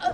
Uh.